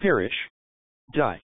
perish, die.